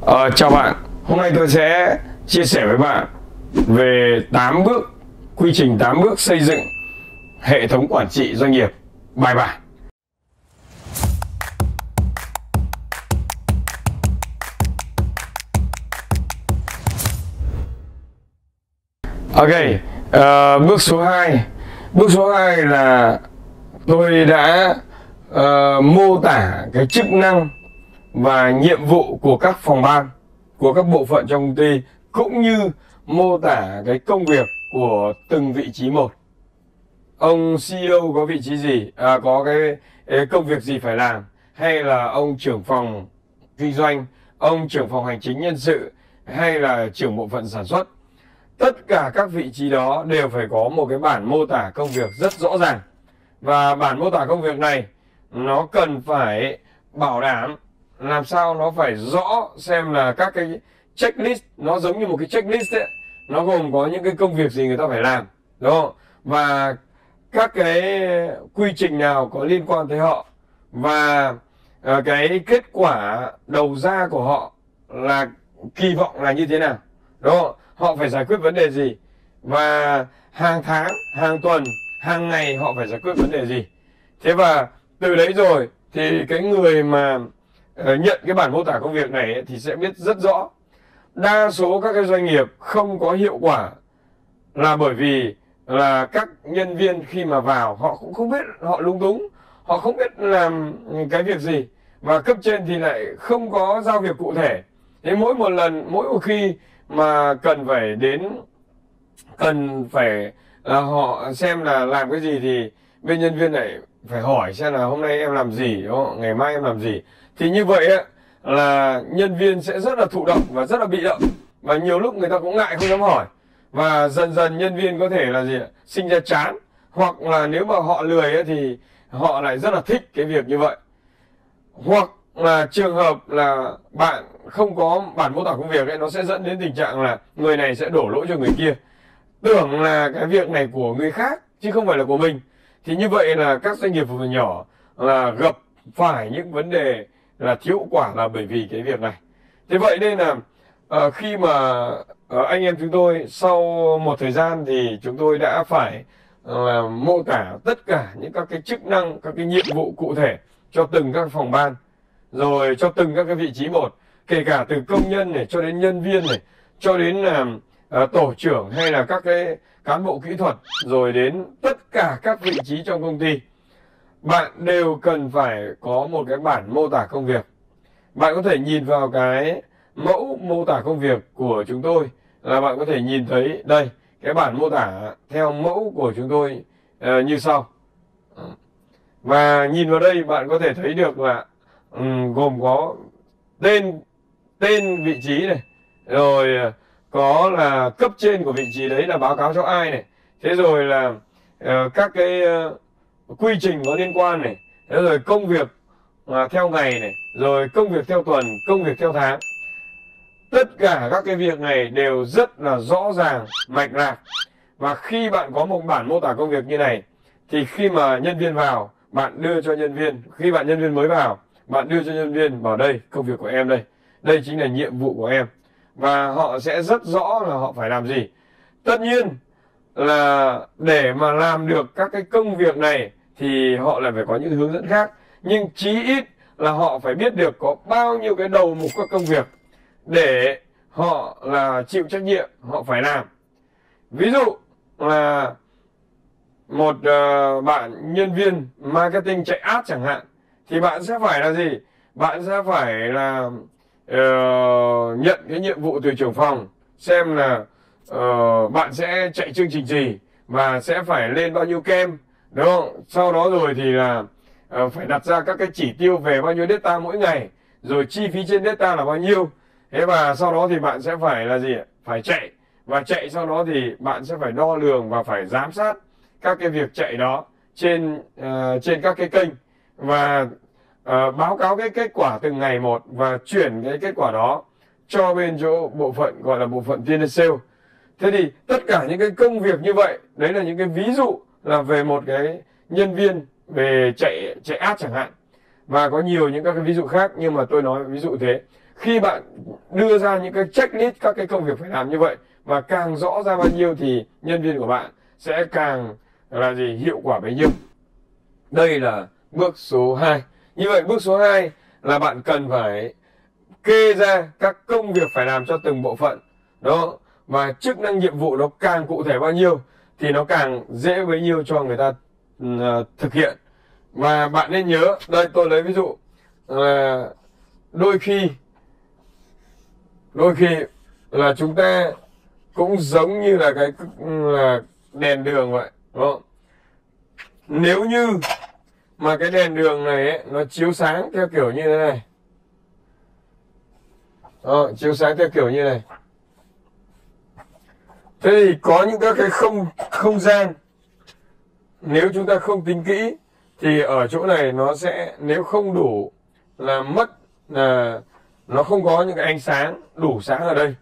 Ờ, chào bạn, hôm nay tôi sẽ chia sẻ với bạn về 8 bước, quy trình 8 bước xây dựng hệ thống quản trị doanh nghiệp. Bài bản. Ok, uh, bước số 2 Bước số 2 là tôi đã uh, mô tả cái chức năng và nhiệm vụ của các phòng ban của các bộ phận trong công ty cũng như mô tả cái công việc của từng vị trí một. Ông CEO có vị trí gì? À, có cái, cái công việc gì phải làm? Hay là ông trưởng phòng kinh doanh ông trưởng phòng hành chính nhân sự hay là trưởng bộ phận sản xuất? Tất cả các vị trí đó đều phải có một cái bản mô tả công việc rất rõ ràng. Và bản mô tả công việc này nó cần phải bảo đảm làm sao nó phải rõ xem là các cái checklist, nó giống như một cái checklist ấy. Nó gồm có những cái công việc gì người ta phải làm, đúng không? Và các cái quy trình nào có liên quan tới họ. Và ờ, cái kết quả đầu ra của họ là kỳ vọng là như thế nào, đúng không? Họ phải giải quyết vấn đề gì? Và hàng tháng, hàng tuần, hàng ngày họ phải giải quyết vấn đề gì? Thế và từ đấy rồi thì cái người mà Ờ, nhận cái bản mô tả công việc này thì sẽ biết rất rõ. Đa số các cái doanh nghiệp không có hiệu quả là bởi vì là các nhân viên khi mà vào, họ cũng không biết họ lung túng, họ không biết làm cái việc gì, và cấp trên thì lại không có giao việc cụ thể. Thế mỗi một lần, mỗi một khi mà cần phải đến, cần phải là họ xem là làm cái gì thì bên nhân viên này phải hỏi xem là hôm nay em làm gì, đúng không? ngày mai em làm gì thì như vậy ấy, là nhân viên sẽ rất là thụ động và rất là bị động. Và nhiều lúc người ta cũng ngại không dám hỏi. Và dần dần nhân viên có thể là gì ạ? Sinh ra chán. Hoặc là nếu mà họ lười ấy, thì họ lại rất là thích cái việc như vậy. Hoặc là trường hợp là bạn không có bản mô tả công việc ấy nó sẽ dẫn đến tình trạng là người này sẽ đổ lỗi cho người kia. Tưởng là cái việc này của người khác chứ không phải là của mình. Thì như vậy là các doanh nghiệp vừa nhỏ là gặp phải những vấn đề là thiếu quả là bởi vì cái việc này. Thế vậy nên là uh, khi mà uh, anh em chúng tôi sau một thời gian thì chúng tôi đã phải uh, mô tả tất cả những các cái chức năng các cái nhiệm vụ cụ thể cho từng các phòng ban rồi cho từng các cái vị trí một kể cả từ công nhân này cho đến nhân viên này cho đến là uh, tổ trưởng hay là các cái cán bộ kỹ thuật rồi đến tất cả các vị trí trong công ty bạn đều cần phải có một cái bản mô tả công việc. Bạn có thể nhìn vào cái mẫu mô tả công việc của chúng tôi là bạn có thể nhìn thấy đây cái bản mô tả theo mẫu của chúng tôi uh, như sau. Và nhìn vào đây bạn có thể thấy được là um, gồm có tên tên vị trí này rồi ờ, có là cấp trên của vị trí đấy là báo cáo cho ai này. Thế rồi là uh, các cái uh, quy trình có liên quan này thế rồi công việc uh, theo ngày này rồi công việc theo tuần công việc theo tháng. Tất cả các cái việc này đều rất là rõ ràng mạch lạc. Và khi bạn có một bản mô tả công việc như này thì khi mà nhân viên vào bạn đưa cho nhân viên. Khi bạn nhân viên mới vào bạn đưa cho nhân viên vào đây công việc của em đây đây chính là nhiệm vụ của em. Và họ sẽ rất rõ là họ phải làm gì. Tất nhiên là để mà làm được các cái công việc này thì họ lại phải có những hướng dẫn khác. Nhưng chí ít là họ phải biết được có bao nhiêu cái đầu mục các công việc để họ là chịu trách nhiệm họ phải làm. Ví dụ là một uh, bạn nhân viên marketing chạy ad chẳng hạn thì bạn sẽ phải là gì? Bạn sẽ phải là uh, nhận cái nhiệm vụ từ trưởng phòng xem là uh, bạn sẽ chạy chương trình gì và sẽ phải lên bao nhiêu kem đúng không? Sau đó rồi thì là uh, phải đặt ra các cái chỉ tiêu về bao nhiêu data mỗi ngày rồi chi phí trên data là bao nhiêu. Thế và sau đó thì bạn sẽ phải là gì phải chạy. Và chạy sau đó thì bạn sẽ phải đo lường và phải giám sát các cái việc chạy đó trên uh, trên các cái kênh. Và uh, báo cáo cái kết quả từng ngày một và chuyển cái kết quả đó cho bên chỗ bộ phận gọi là bộ phận tiên sale thế thì tất cả những cái công việc như vậy đấy là những cái ví dụ là về một cái nhân viên, về chạy chạy ad chẳng hạn. Và có nhiều những các cái ví dụ khác, nhưng mà tôi nói ví dụ thế. Khi bạn đưa ra những cái checklist các cái công việc phải làm như vậy và càng rõ ra bao nhiêu thì nhân viên của bạn sẽ càng là gì, hiệu quả bấy nhiêu. Đây là bước số 2 như vậy bước số 2 là bạn cần phải kê ra các công việc phải làm cho từng bộ phận. Đó, và chức năng nhiệm vụ nó càng cụ thể bao nhiêu thì nó càng dễ bấy nhiêu cho người ta uh, thực hiện. Và bạn nên nhớ đây tôi lấy ví dụ là đôi khi đôi khi là chúng ta cũng giống như là cái ừ, là đèn đường vậy đúng không? Nếu như mà cái đèn đường này ấy, nó chiếu sáng theo kiểu như thế này. Đó, chiếu sáng theo kiểu như này. Thế thì có những các cái không không gian. Nếu chúng ta không tính kỹ thì ở chỗ này nó sẽ nếu không đủ là mất là nó không có những cái ánh sáng đủ sáng ở đây.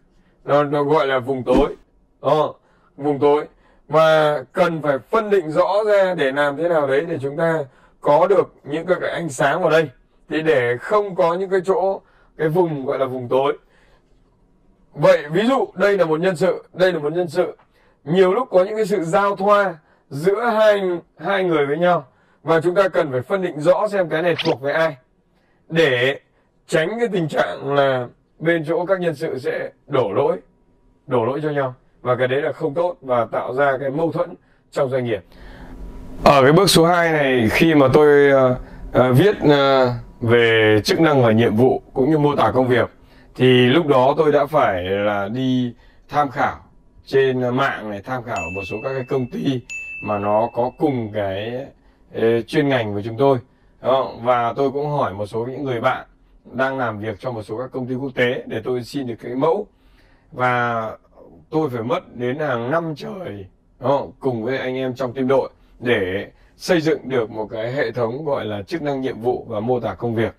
Nó, nó gọi là vùng tối. Đó, vùng tối. Và cần phải phân định rõ ra để làm thế nào đấy để chúng ta có được những cái ánh sáng vào đây. Thì để không có những cái chỗ cái vùng gọi là vùng tối. Vậy ví dụ đây là một nhân sự đây là một nhân sự nhiều lúc có những cái sự giao thoa giữa hai hai người với nhau và chúng ta cần phải phân định rõ xem cái này thuộc về ai để tránh cái tình trạng là bên chỗ các nhân sự sẽ đổ lỗi đổ lỗi cho nhau. Và cái đấy là không tốt và tạo ra cái mâu thuẫn trong doanh nghiệp. Ở cái bước số 2 này khi mà tôi uh, uh, viết uh, về chức năng và nhiệm vụ cũng như mô tả công việc thì lúc đó tôi đã phải là đi tham khảo trên mạng này tham khảo một số các cái công ty mà nó có cùng cái chuyên ngành với chúng tôi. Đó. và tôi cũng hỏi một số những người bạn đang làm việc cho một số các công ty quốc tế để tôi xin được cái mẫu. Và tôi phải mất đến hàng năm trời đó, cùng với anh em trong team đội để xây dựng được một cái hệ thống gọi là chức năng nhiệm vụ và mô tả công việc.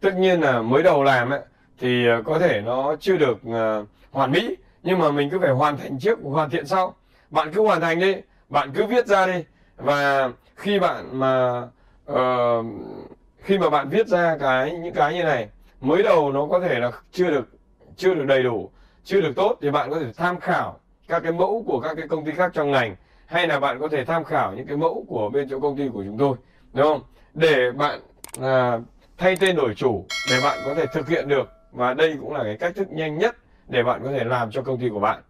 Tất nhiên là mới đầu làm ấy, thì ờ, có thể nó chưa được ờ, hoàn mỹ nhưng mà mình cứ phải hoàn thành trước hoàn thiện sau. Bạn cứ hoàn thành đi bạn cứ viết ra đi. Và khi bạn mà uh, khi mà bạn viết ra cái những cái như này mới đầu nó có thể là chưa được chưa được đầy đủ chưa được tốt thì bạn có thể tham khảo các cái mẫu của các cái công ty khác trong ngành hay là bạn có thể tham khảo những cái mẫu của bên chỗ công ty của chúng tôi đúng không? Để bạn à, thay tên đổi chủ để bạn có thể thực hiện được. Và đây cũng là cái cách thức nhanh nhất để bạn có thể làm cho công ty của bạn.